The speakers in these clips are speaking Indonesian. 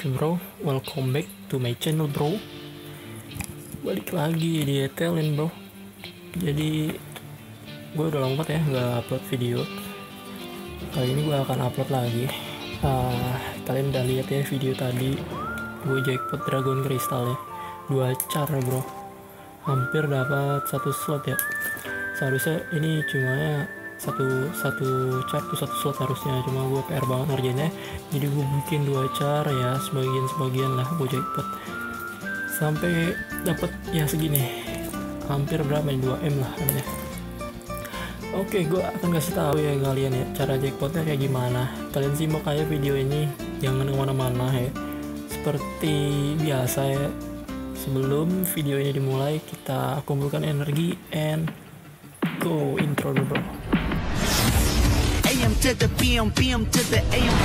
Bro, welcome back to my channel bro. Balik lagi di Etelin bro. Jadi gue udah lama ya nggak upload video. Kali ini gue akan upload lagi. Uh, Kalian udah lihat ya video tadi. Gue jackpot Dragon Crystal ya. Dua cara bro. Hampir dapat satu slot ya. Seharusnya ini cuma satu satu chart tuh satu slot harusnya. Cuma gue PR banget ngerjainnya. Jadi gue bikin dua char ya sebagian sebagian lah gue jackpot. Sampai dapat ya segini. Hampir berapa nih 2 m lah namanya. Oke gue akan kasih tahu ya kalian ya cara jackpotnya kayak gimana. Kalian simak aja video ini jangan ke mana-mana ya. Seperti biasa ya sebelum video ini dimulai kita kumpulkan energi and go intro dulu bro to the PM, PM to the AM.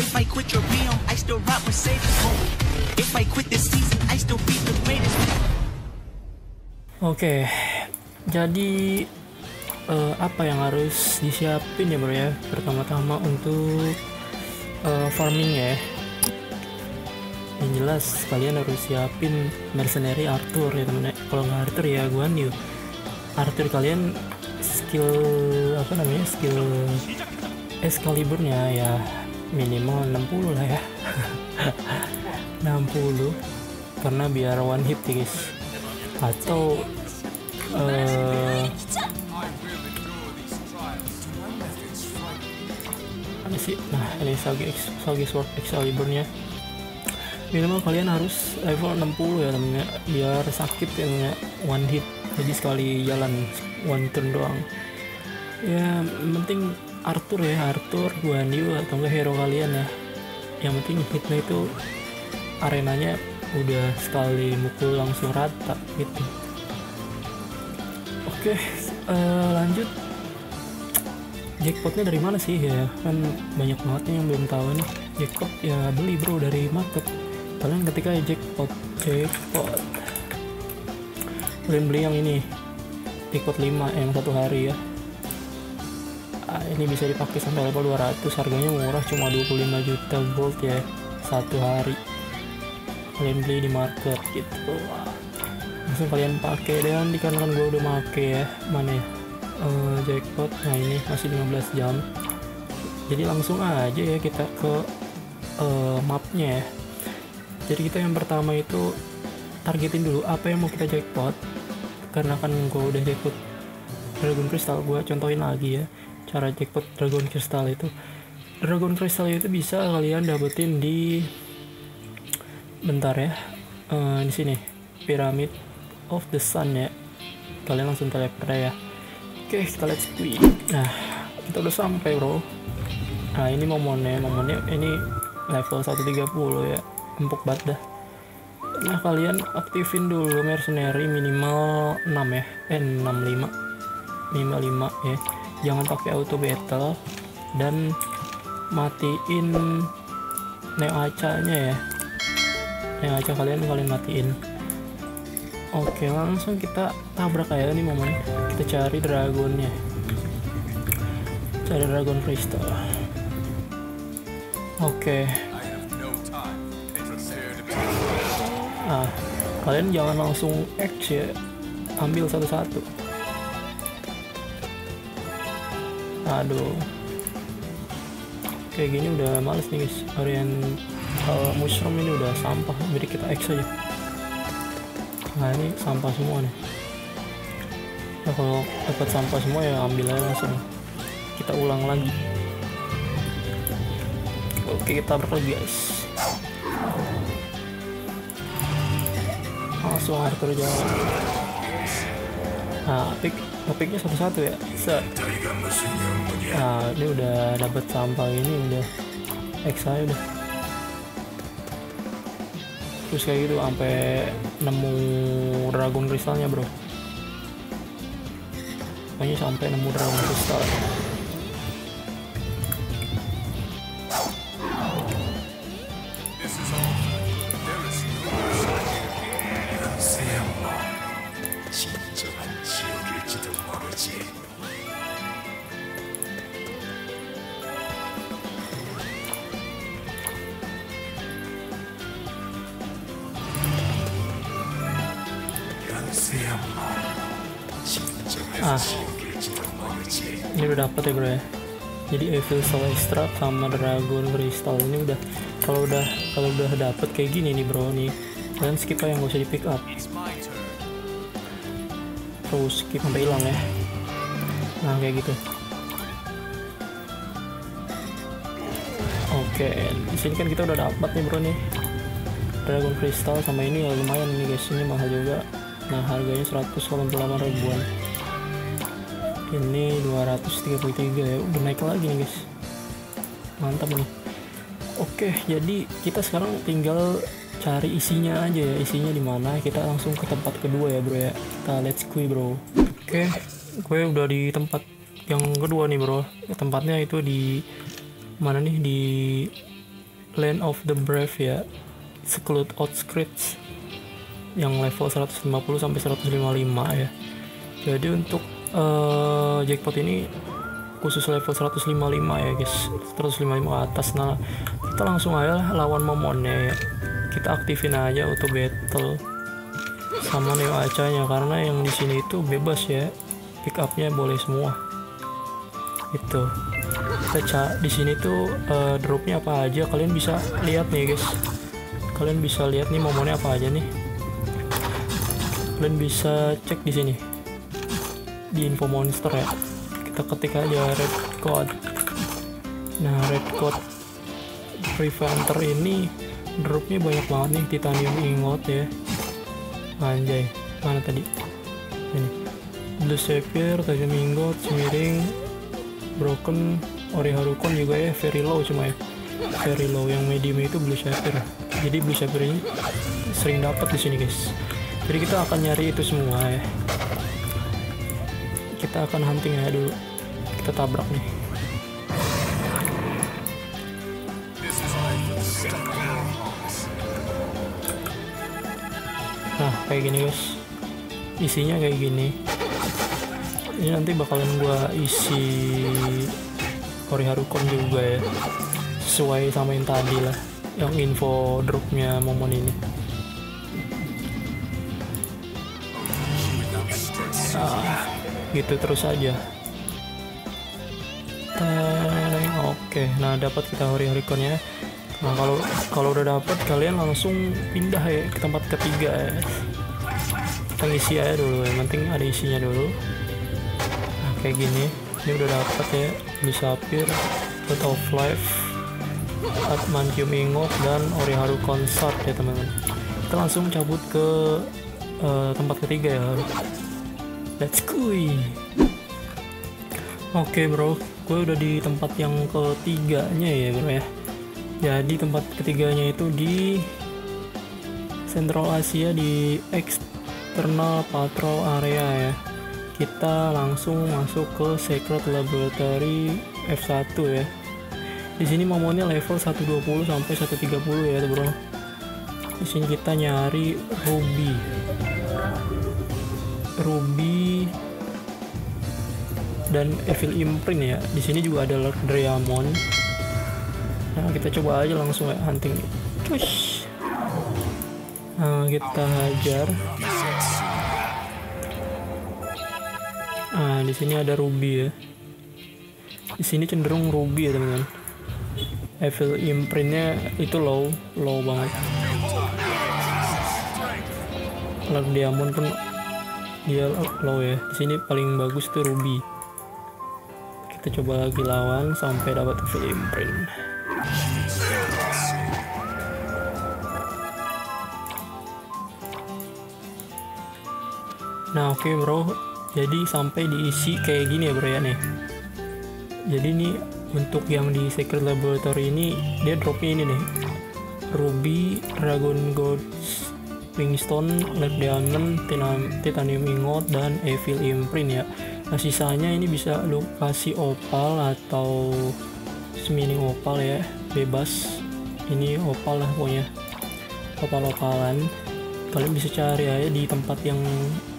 If I quit your PM, I still rock Mercedes. If I quit this season, I still be the greatest. Oke, jadi eh, apa yang harus disiapin ya bro ya? Pertama-tama untuk eh, farming ya. Yang jelas kalian harus siapin mercenary Arthur ya temen Kalau nggak Arthur ya Guan Yu. Arthur kalian skill apa namanya skill Excaliburnya ya minimal 60 lah ya. 60 karena biar one hit guys. Atau eh ada sih? Nah ini Sagi, Sagi Sword Excaliburnya. Minimal kalian harus level 60 ya namanya. Biar sakit ya namanya one hit jadi sekali jalan one turn doang. Ya penting Arthur ya Arthur Guan Yu atau enggak hero kalian ya. Yang penting hitnya itu arenanya udah sekali mukul langsung rata gitu. Oke eh, lanjut. Jackpotnya dari mana sih? Ya kan banyak banget yang belum tahu nih. Jackpot ya beli bro dari market. Kalian ketika jackpot jackpot kalian beli yang ini. Jackpot 5 yang satu hari ya. Ah, ini bisa dipakai sampai level 200 harganya murah cuma 25 juta gold ya satu hari. Kalian beli di market gitu. Langsung kalian pakai dan dikarenakan gue udah make ya. Mana ya? Eh, jackpot. Nah ini masih 15 jam. Jadi langsung aja ya kita ke eh, mapnya ya. Jadi kita yang pertama itu targetin dulu apa yang mau kita jackpot. Karena kan gue udah jackpot Dragon Crystal gue contohin lagi ya cara jackpot Dragon Crystal itu. Dragon Crystal itu bisa kalian dapetin di bentar ya Eh, di sini Pyramid of the Sun ya. Kalian langsung teleport ya oke kita let's quit nah kita udah sampai bro. Nah ini momennya momennya ini level 130 ya. Empuk banget dah nah kalian aktifin dulu mercenary minimal 6 ya. Eh 65 minimal 5 ya. Jangan pakai auto battle dan matiin neo aca-nya ya. Neo aca kalian kalian matiin. Oke langsung kita tabrak aja nih momen. Kita cari dragonnya. Cari dragon crystal. Oke ah kalian jangan langsung X ya. Ambil satu-satu. Aduh. Kayak gini udah males nih guys. Harian uh, mushroom ini udah sampah. Jadi kita X aja. Nah ini sampah semua nih. Nah, kalau dapat sampah semua ya ambil aja langsung. Kita ulang lagi. Oke kita berlagi guys langsung Arthur jalan nah pick picknya satu-satu ya. Set nah ini udah dapat sampah ini udah. X aja udah. Terus kayak gitu sampai nemu dragon kristalnya bro. Pokoknya sampai nemu dragon kristal ah. Ini udah dapet ya bro ya? Jadi Evil Soul Extract sama Dragon Crystal ini udah kalau udah kalau udah dapet kayak gini nih bro nih. Kalian skip aja nggak usah di pick up. Terus skip sampai hilang ya. Nah kayak gitu. Oke di sini kan kita udah dapat nih bro nih. Dragon Crystal sama ini ya lumayan nih guys. Ini mahal juga nah harganya 188 ribuan. Ini 233 ya. Udah naik lagi nih guys. Mantap nih. Oke jadi kita sekarang tinggal cari isinya aja ya. Isinya di mana? Kita langsung ke tempat kedua ya bro ya. Kita let's go bro. Oke gue udah di tempat yang kedua nih bro. Tempatnya itu di mana nih? Di Land of the Brave ya. Seclude Outskirts yang level 150 sampai 155 ya. Jadi untuk uh, jackpot ini khusus level 155 ya guys. 155 ke atas. Nah kita langsung aja lawan momonnya ya kita aktifin aja untuk battle sama neo acanya karena yang di sini itu bebas ya. Pick upnya boleh semua. Itu kita di sini tuh uh, dropnya apa aja? Kalian bisa lihat nih guys. Kalian bisa lihat nih momonnya apa aja nih kalian bisa cek di sini. Di info monster ya. Kita ketik aja red code. Nah red code preventer ini dropnya banyak banget nih titanium ingot ya. Anjay mana tadi? Ini. Blue sapphire tajam ingot semiring broken ori harukon juga ya very low cuma ya. Very low yang medium itu blue sapphire. Jadi blue sapphire ini sering dapat di sini guys jadi kita akan nyari itu semua ya. Kita akan hunting ya dulu. Kita tabrak nih. Nah kayak gini guys. Isinya kayak gini. Ini nanti bakalan gua isi Kori Harukon juga ya. Sesuai sama yang tadi lah. Yang info dropnya momon ini gitu terus aja. Teng, oke. Nah dapat kita Hori Harikon ya. Nah kalau kalau udah dapat kalian langsung pindah ya ke tempat ketiga ya. Kita ngisi aja dulu yang penting ada isinya dulu. Nah kayak gini. Ini udah dapat ya. Blue Sapphire Blood of Life Atmantium Ingot dan Oriharu Consort ya teman-teman. Kita langsung cabut ke uh, tempat ketiga ya let's go. Oke okay, bro. Gue udah di tempat yang ketiganya ya bro ya. Jadi tempat ketiganya itu di Central Asia di external patrol area ya. Kita langsung masuk ke secret laboratory F1 ya. Di sini momonnya level 120 sampai 130 ya bro. Di sini kita nyari ruby ruby dan evil imprint ya. Di sini juga ada Lord Diamond nah kita coba aja langsung ya hunting. Cush. nah kita hajar. Nah di sini ada ruby ya. Di sini cenderung ruby ya teman-teman. Evil imprintnya itu low low banget. Lord Diamond pun dia low ya. Di sini paling bagus tuh ruby. Kita coba lagi lawan sampai dapat imprint. Nah oke okay bro. Jadi sampai diisi kayak gini ya bro ya nih. Jadi ini untuk yang di secret laboratory ini dia dropnya ini nih. Ruby dragon gold wingstone red diamond titanium ingot dan evil imprint ya. Nah sisanya ini bisa lu kasih opal atau semining opal ya. Bebas. Ini opal lah pokoknya. Opal-opalan. Kalian bisa cari aja di tempat yang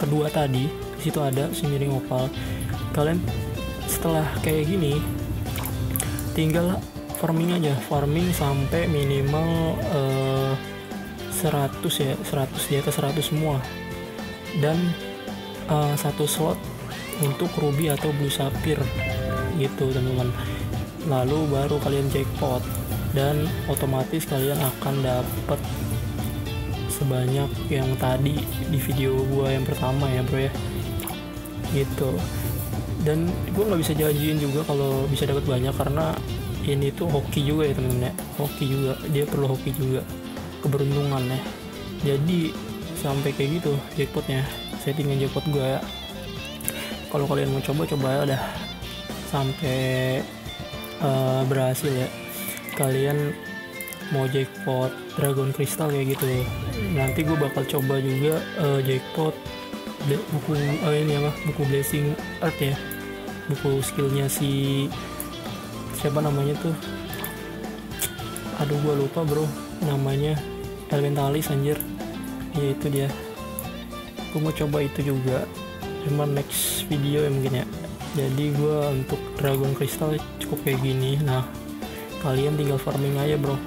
kedua tadi. Di situ ada semiring opal. Kalian setelah kayak gini tinggal farming aja. Farming sampai minimal uh, 100 ya 100 di atas 100 semua. Dan uh, satu slot untuk ruby atau blue sapphire gitu teman-teman. Lalu baru kalian jackpot dan otomatis kalian akan dapat sebanyak yang tadi di video gua yang pertama ya bro ya. Gitu. Dan gue nggak bisa janjiin juga kalau bisa dapat banyak karena ini tuh hoki juga ya temen-temen ya. Hoki juga dia perlu hoki juga keberuntungan ya. Jadi sampai kayak gitu jackpotnya settingan jackpot gue ya. Kalau kalian mau coba coba ya udah sampai uh, berhasil ya. Kalian mau jackpot dragon crystal kayak gitu. Nanti gue bakal coba juga uh, jackpot buku uh, ini apa? Buku blessing art ya. Buku skillnya si siapa namanya tuh? Aduh gue lupa bro namanya elementalis anjir. Ya itu dia. Gue mau coba itu juga. Cuma next video ya mungkin ya. Jadi gue untuk dragon crystal cukup kayak gini. Nah kalian tinggal farming aja bro.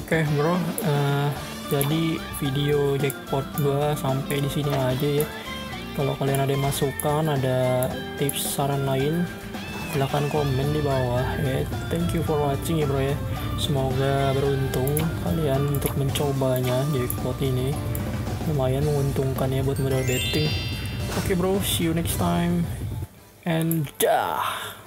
Oke bro. Uh, jadi video jackpot gue sampai di sini aja ya. Kalau kalian ada masukan ada tips saran lain silahkan komen di bawah ya. Thank you for watching ya bro ya. Semoga beruntung kalian untuk mencobanya jackpot ini. Lumayan menguntungkan ya buat modal betting. Oke okay, bro. See you next time. And dah